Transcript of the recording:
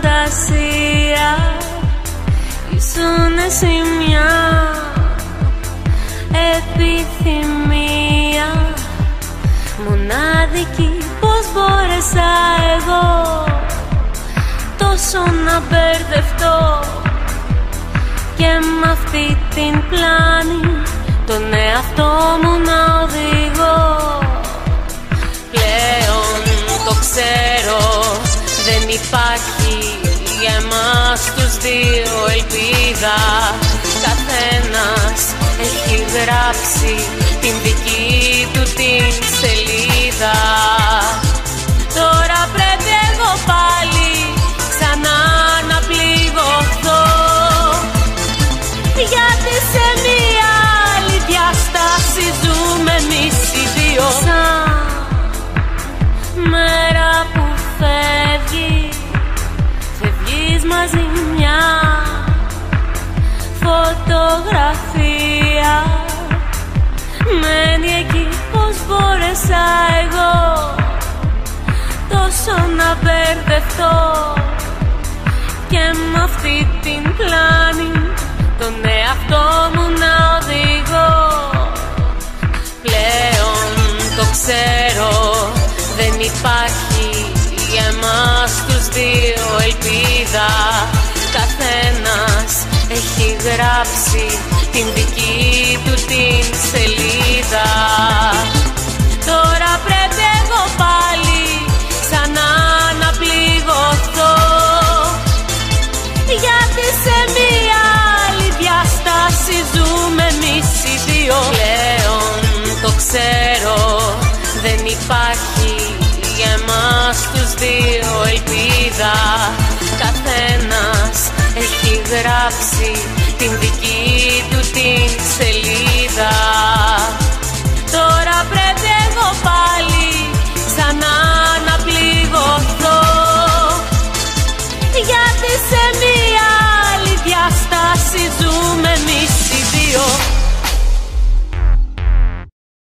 την φαντασία. Ήσουν εσύ μια επιθυμία. Μοναδική πως μπόρεσα εγώ Τόσο να μπερδευτώ Και με αυτή την πλάνη Τον εαυτό μου να οδηγώ Δεν υπάρχει για εμάς τους δύο ελπίδα. Καθένας έχει γράψει μαζί μια φωτογραφία. Μένει εκεί πως μπόρεσα εγώ Τόσο να μπερδευτώ. Και με αυτή την πλάνη Τον εαυτό μου να οδηγώ. Πλέον το ξέρω Δεν υπάρχει για εμάς τους δύο ελπίδα γράψει την δική του την σελίδα. Τώρα πρέπει εγώ πάλι ξανά να πληγωθώ. Γιατί σε μία άλλη διάσταση ζούμε εμείς οι δύο. Πλέον το ξέρω δεν υπάρχει για εμάς τους δύο ελπίδα. Καθένας έχει γράψει την δική του την σελίδα.